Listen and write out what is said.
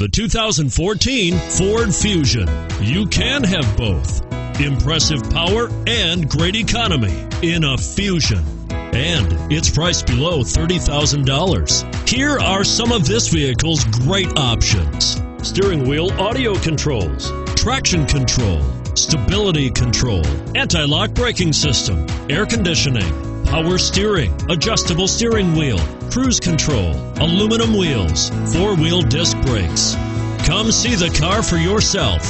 The 2014 Ford Fusion. You can have both. Impressive power and great economy in a Fusion. And it's priced below $30,000. Here are some of this vehicle's great options. Steering wheel audio controls, traction control, stability control, anti-lock braking system, air conditioning, power steering, adjustable steering wheel, cruise control, aluminum wheels, four-wheel disc brakes. Come see the car for yourself.